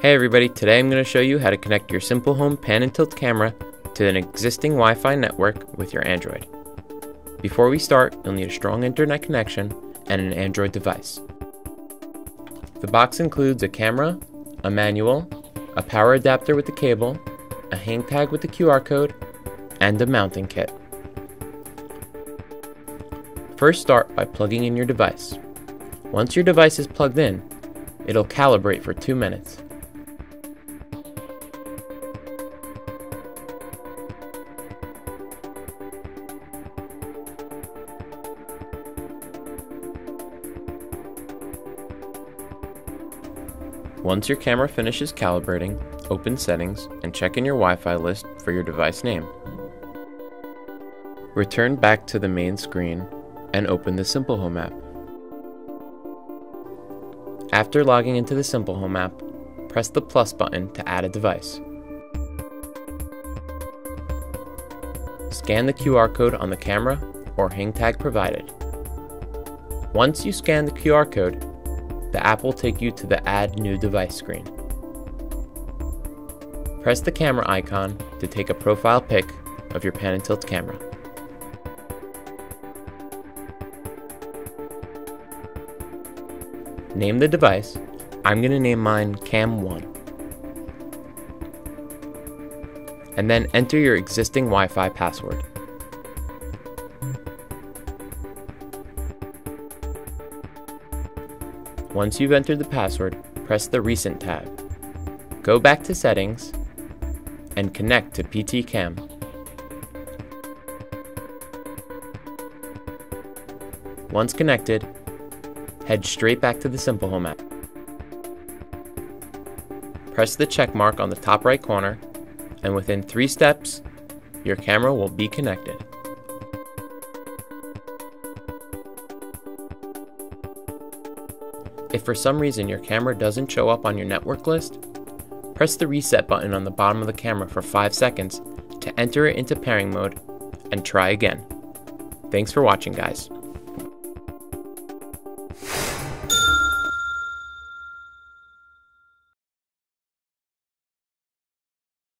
Hey everybody, today I'm going to show you how to connect your Simple Home pan and tilt camera to an existing Wi-Fi network with your Android. Before we start, you'll need a strong internet connection and an Android device. The box includes a camera, a manual, a power adapter with the cable, a hang tag with the QR code, and a mounting kit. First start by plugging in your device. Once your device is plugged in, it'll calibrate for 2 minutes. Once your camera finishes calibrating, open Settings and check in your Wi-Fi list for your device name. Return back to the main screen and open the Simple Home app. After logging into the Simple Home app, press the plus button to add a device. Scan the QR code on the camera or hang tag provided. Once you scan the QR code, the app will take you to the Add New Device screen. Press the camera icon to take a profile pic of your pan and tilt camera. Name the device. I'm going to name mine Cam1. And then enter your existing Wi-Fi password. Once you've entered the password, press the Recent tab. Go back to Settings and connect to PT Cam. Once connected, head straight back to the Simple Home app. Press the check mark on the top right corner, and within three steps, your camera will be connected. If for some reason your camera doesn't show up on your network list, press the reset button on the bottom of the camera for 5 seconds to enter it into pairing mode and try again. Thanks for watching guys.